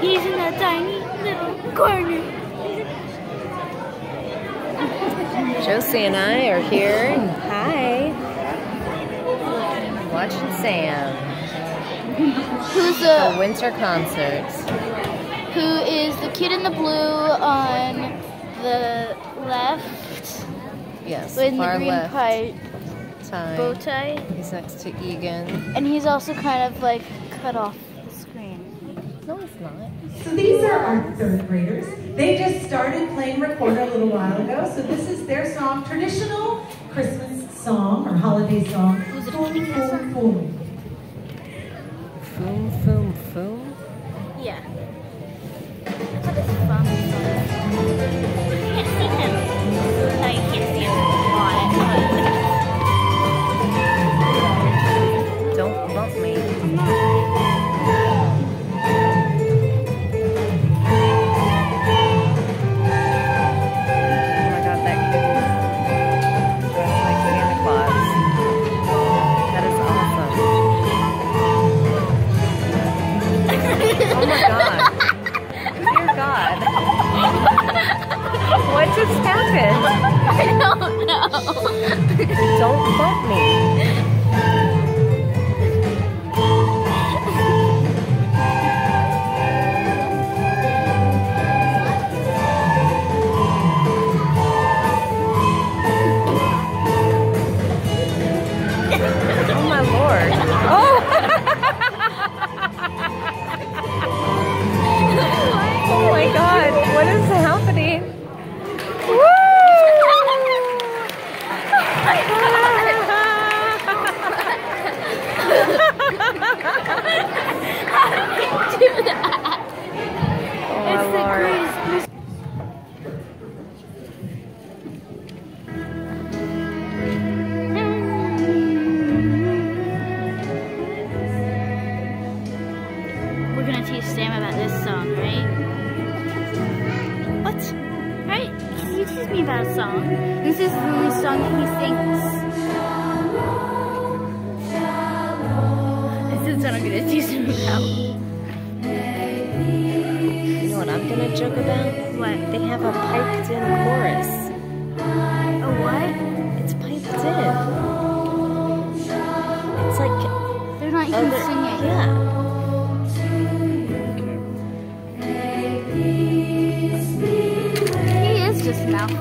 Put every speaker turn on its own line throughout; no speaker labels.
He's in that tiny little corner.
Josie and I are here. Hi. Watching Sam.
Who's
The
the
winter concerts.
who is the kid in the blue on the left
Yes,
the
far
green
left
pie
time.
bow tie,
He's next to Egan.
and he's also kind of like cut off the.
No, he's not.
So these are our third graders. They just started playing recorder a little while ago. So this is their song, traditional Christmas song or holiday song.
Was it a
Foom,
Kitty Cat
foom, foom.
Foom, foom, foom.
Yeah. I thought it's you teach me about a song? This is the only song that he sings. This is what I'm gonna teach him about.
You know what I'm gonna joke about?
What?
They have a piped in chorus.
A what? Just mouthing.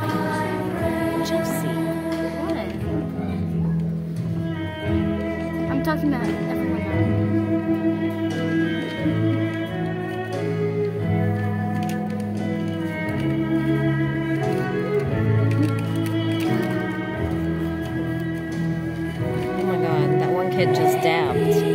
Josie.
What? I'm talking about everyone else.
Oh my god, that one kid just dabbed.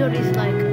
episode like